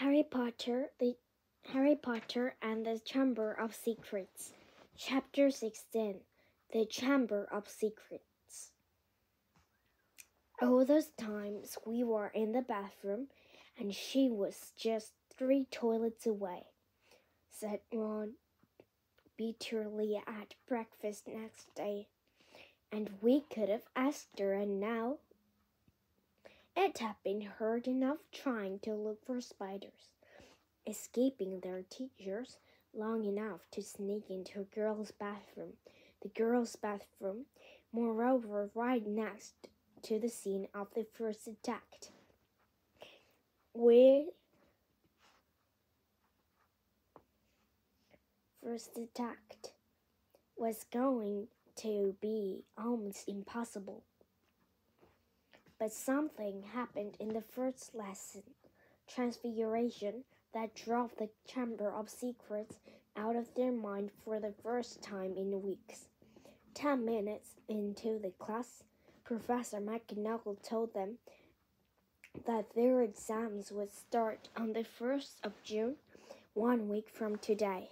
Harry Potter, the Harry Potter and the Chamber of Secrets. Chapter 16 The Chamber of Secrets. All those times we were in the bathroom and she was just three toilets away, said Ron bitterly at breakfast next day. And we could have asked her, and now it had been hard enough trying to look for spiders, escaping their teachers long enough to sneak into a girl's bathroom. The girl's bathroom, moreover, right next to the scene of the first attack. where first attack was going to be almost impossible. But something happened in the first lesson, Transfiguration, that drove the Chamber of Secrets out of their mind for the first time in weeks. Ten minutes into the class, Professor McGonagall told them that their exams would start on the 1st of June, one week from today.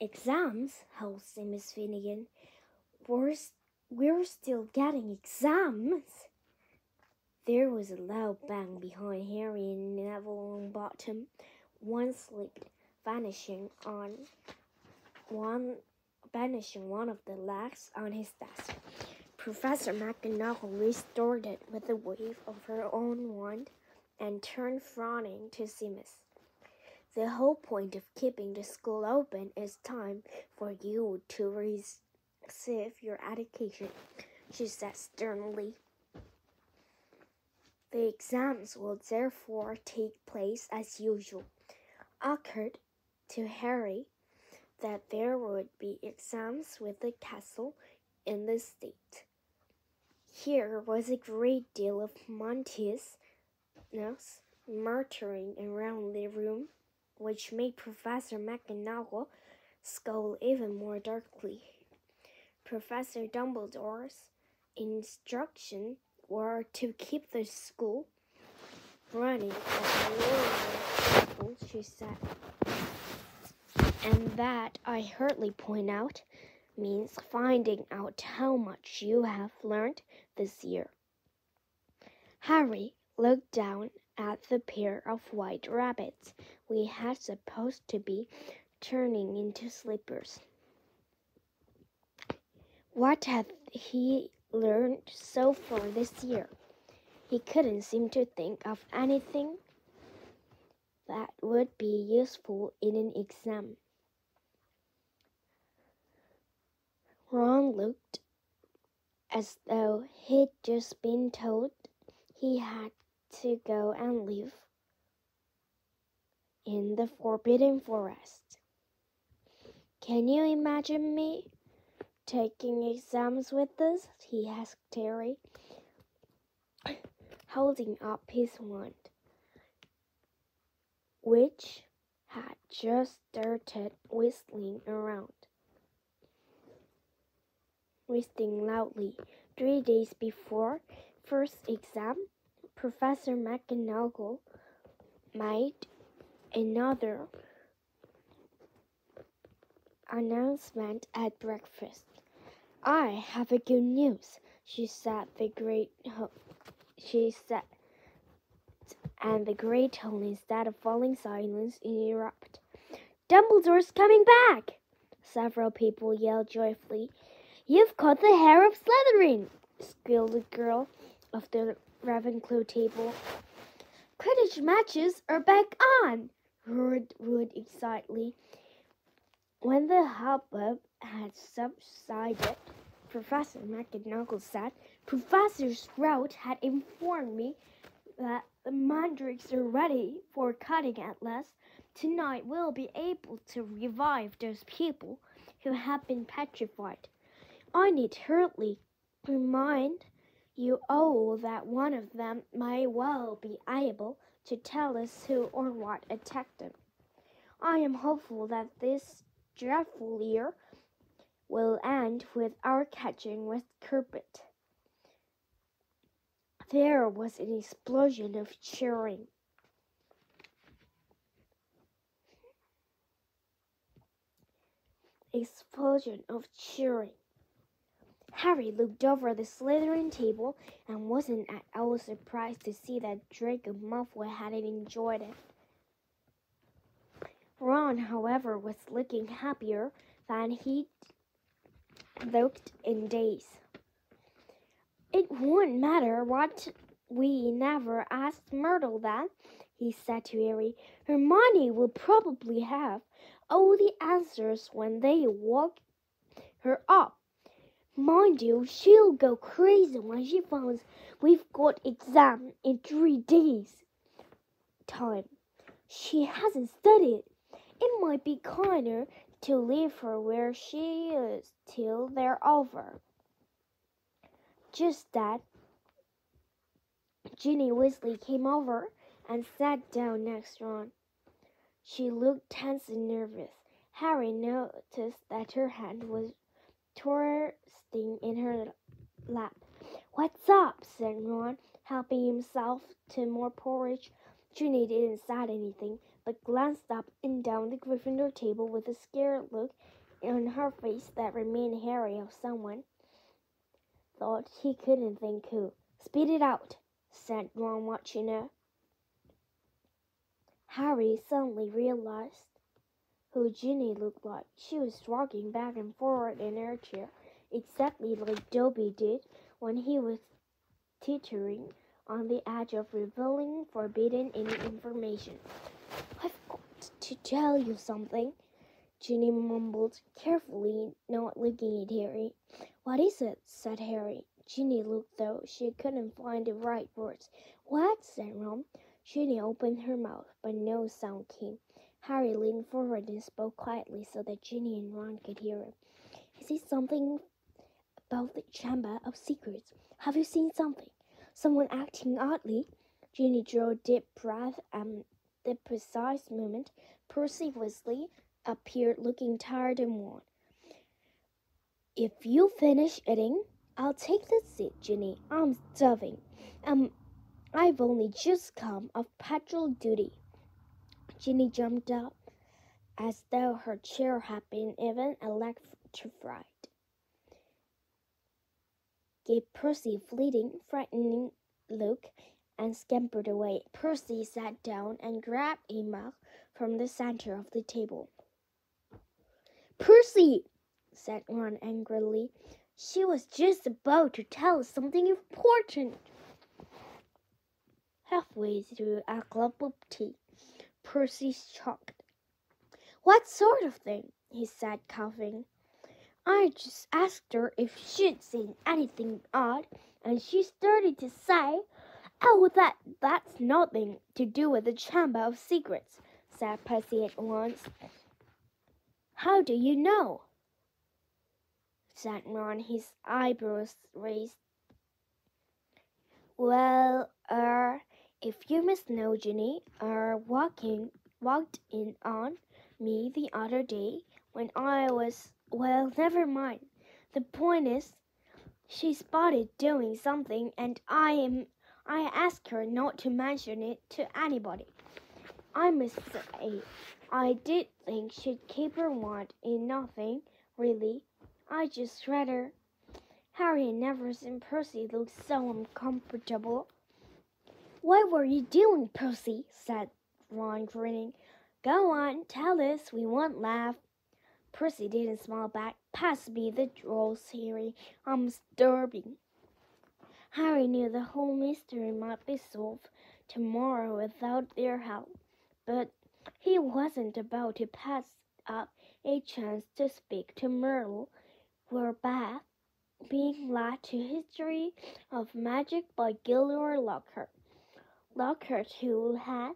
Exams? howled Miss Finnigan. We're we're still getting exams. There was a loud bang behind Harry and Neville Longbottom. One slipped, vanishing on one vanishing one of the legs on his desk. Professor McGonagall restored it with a wave of her own wand and turned frowning to Seamus. The whole point of keeping the school open is time for you to receive your education, she said sternly. The exams will therefore take place as usual. Occurred to Harry that there would be exams with the castle in the state. Here was a great deal of Montius muttering around the room, which made Professor McGonagall scowl even more darkly. Professor Dumbledore's instructions were to keep the school running at a level, she said. And that, I hurriedly point out, means finding out how much you have learned this year. Harry looked down at the pair of white rabbits we had supposed to be turning into slippers. What had he learned so far this year? He couldn't seem to think of anything that would be useful in an exam. Ron looked as though he'd just been told he had to go and live in the Forbidden Forest. Can you imagine me? Taking exams with us? he asked Terry, holding up his wand, which had just started whistling around. Whistling loudly. Three days before first exam, Professor McGonagall made another announcement at breakfast. I have a good news, she said. The great, she said, and the great tone, instead of falling silence, interrupted. Dumbledore's coming back! Several people yelled joyfully. You've caught the hair of Slytherin! squealed the girl of the Ravenclaw table. Quidditch matches are back on! roared Wood excitedly. When the hubbub had subsided, Professor McGonagall said, Professor Sprout had informed me that the mandrakes are ready for cutting at last. Tonight we'll be able to revive those people who have been petrified. I need hurriedly remind you all that one of them may well be able to tell us who or what attacked them. I am hopeful that this dreadful year will end with our catching with Kermit. There was an explosion of cheering. Explosion of cheering. Harry looked over the Slytherin table and wasn't at all surprised to see that Draco Malfoy hadn't enjoyed it. Ron, however, was looking happier than he'd looked in days. It won't matter what we never asked Myrtle that, he said to Harry. Hermione will probably have all the answers when they woke her up. Mind you, she'll go crazy when she finds we've got exam in three days' time. She hasn't studied. It might be kinder to leave her where she is till they're over. Just that, Ginny Weasley came over and sat down next Ron. She looked tense and nervous. Harry noticed that her hand was twisting in her lap. What's up? said Ron, helping himself to more porridge. Ginny didn't say anything, but glanced up and down the Gryffindor table with a scared look on her face that reminded Harry of someone. Thought he couldn't think who. Spit it out, said Ron, watching her. Harry suddenly realized who Ginny looked like. She was rocking back and forward in her chair, exactly like Dobby did when he was teetering on the edge of revealing forbidden any information. I've got to tell you something, Ginny mumbled, carefully not looking at Harry. What is it? said Harry. Ginny looked though she couldn't find the right words. What? said Ron. Ginny opened her mouth, but no sound came. Harry leaned forward and spoke quietly so that Ginny and Ron could hear him. Is it something about the Chamber of Secrets? Have you seen something? Someone acting oddly? Ginny drew a deep breath and the precise moment Percy Weasley appeared looking tired and worn. If you finish eating, I'll take the seat, Ginny. I'm starving. Um, I've only just come off patrol duty. Ginny jumped up as though her chair had been even electrified. Gave Percy a fleeting, frightening look and scampered away. Percy sat down and grabbed a mug from the center of the table. Percy, said Ron angrily, she was just about to tell us something important. Halfway through a cup of tea, Percy choked. What sort of thing? he said, coughing. I just asked her if she'd seen anything odd, and she started to say, Oh, that that's nothing to do with the Chamber of Secrets, said Percy at once. How do you know? said Ron, his eyebrows raised. Well, er, if you must know, Ginny, er, walking walked in on me the other day when I was well, never mind. The point is, she spotted doing something, and I am I asked her not to mention it to anybody. I must say, I did think she'd keep her wand in nothing, really. I just rather. Harry had never seen Percy look so uncomfortable. What were you doing, Percy? said Ron, grinning. Go on, tell us. We won't laugh. Percy didn't smile back. Pass me the rolls, Harry. I'm starving. Harry knew the whole mystery might be solved tomorrow without their help, but he wasn't about to pass up a chance to speak to Myrtle whereby being led to history of magic by Gilderoy Lockhart. Lockhart who had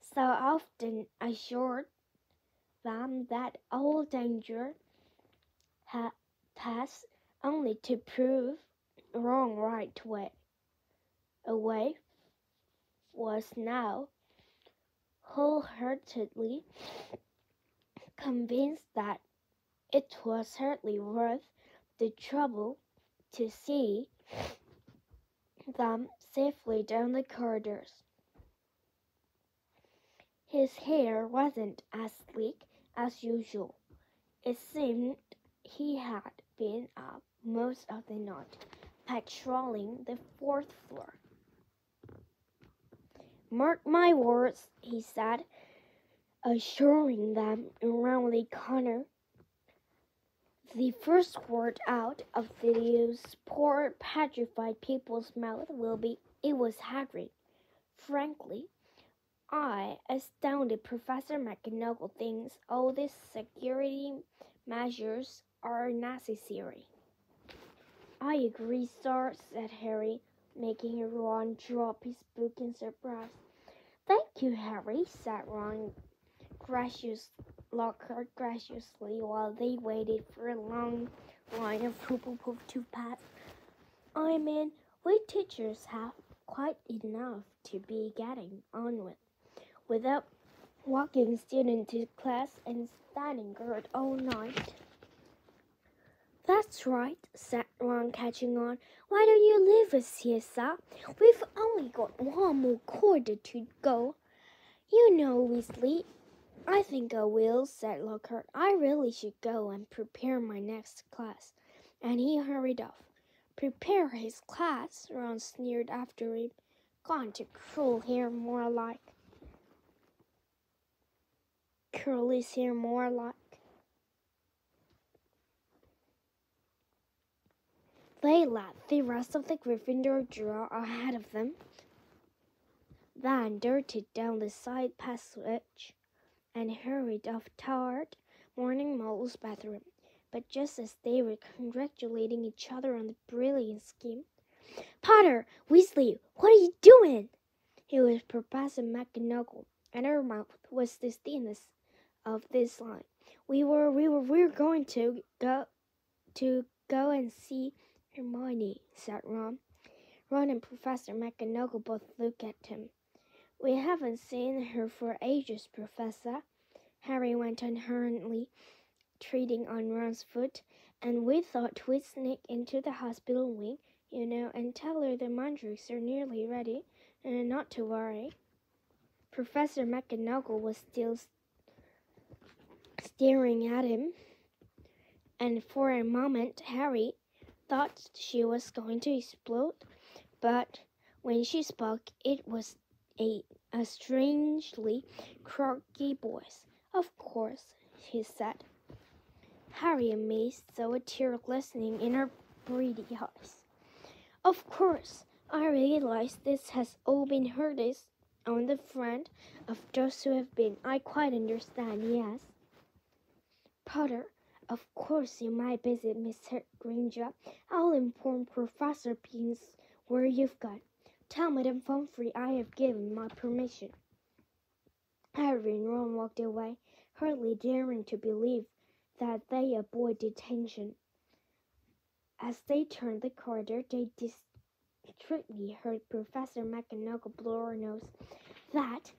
so often assured that all danger had passed only to prove wrong right way away was now wholeheartedly convinced that it was hardly worth the trouble to see them safely down the corridors. His hair wasn't as sleek as usual. It seemed he had been up most of the night, patrolling the fourth floor. Mark my words, he said, assuring them around the corner. The first word out of those poor petrified people's mouth will be, It was Hagrid. Frankly, I, astounded Professor McGonagall, thinks all these security measures are necessary. I agree, sir, said Harry, making Ron drop his book in surprise. Thank you, Harry, said Ron gracious, Lockhart graciously while they waited for a long line of Hufflepuff to pass. I mean, we teachers have quite enough to be getting on with without walking student to class and standing guard all night. That's right, said Ron, catching on. Why don't you leave us here, sir? We've only got one more quarter to go. You know, Weasley. I think I will, said Lockhart. I really should go and prepare my next class. And he hurried off. Prepare his class, Ron sneered after him. Gone to curl hair more like. Curl his hair more like. They let the rest of the Gryffindor draw ahead of them, then darted down the side passage and hurried off toward Moaning Myrtle's bathroom. But just as they were congratulating each other on the brilliant scheme, Potter, Weasley, what are you doing? It was Professor McGonagall, and her mouth was the thinness of this line. We were, we were, we were going to go, to go and see Hermione, said Ron. Ron and Professor McGonagall both looked at him. We haven't seen her for ages, Professor. Harry went on hurriedly, treading on Ron's foot, and we thought we'd sneak into the hospital wing, you know, and tell her the mandrakes are nearly ready, and not to worry. Professor McGonagall was still staring at him, and for a moment Harry thought she was going to explode, but when she spoke, it was a, a strangely croaky voice. Of course, she said. Harry, amazed, saw a tear glistening in her pretty eyes. Of course, I realize this has all been heard on the front of those who have been. I quite understand, yes. Potter, of course you might visit Mr. Granger. I'll inform Professor Binns where you've gone. Tell Madame Pomfrey I have given my permission. Harry and Ron walked away, hardly daring to believe that they avoid detention. As they turned the corridor, they distinctly heard Professor McGonagall blow her nose. That,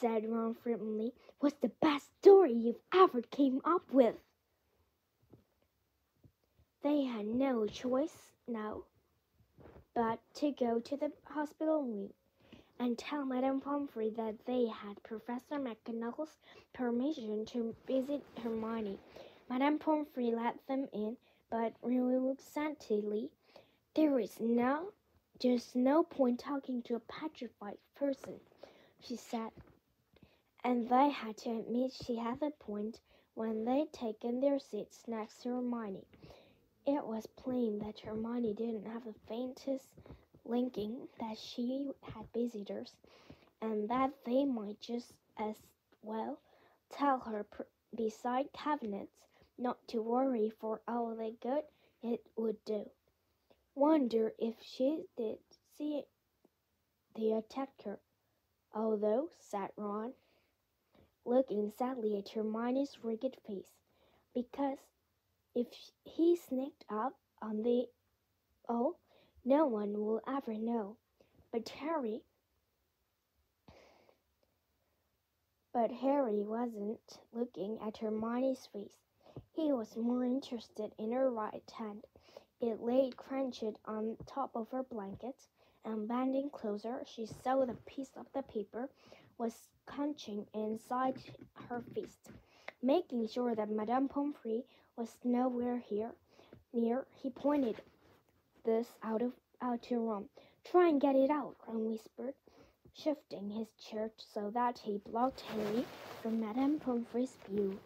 said Ron firmly, was the best story you've ever came up with. They had no choice now but to go to the hospital wing and tell Madame Pomfrey that they had Professor McGonagall's permission to visit Hermione. Madame Pomfrey let them in, but reluctantly. There is no, just no point talking to a petrified person, she said. And they had to admit she had a point when they'd taken their seats next to Hermione. It was plain that Hermione didn't have the faintest linking that she had visitors, and that they might just as well tell her beside cabinets not to worry for all the good it would do. Wonder if she did see the attacker. Although, said Ron, looking sadly at Hermione's rigid face, because if he sneaked up on the oh, no one will ever know. But Harry But Harry wasn't looking at Hermione's face. He was more interested in her right hand. It lay crunched on top of her blanket, and bending closer, she saw the piece of the paper was clenching inside her fist. Making sure that Madame Pomfrey was nowhere here near, he pointed this out of out to Ron. Try and get it out, Ron whispered, shifting his chair so that he blocked Harry from Madame Pomfrey's view.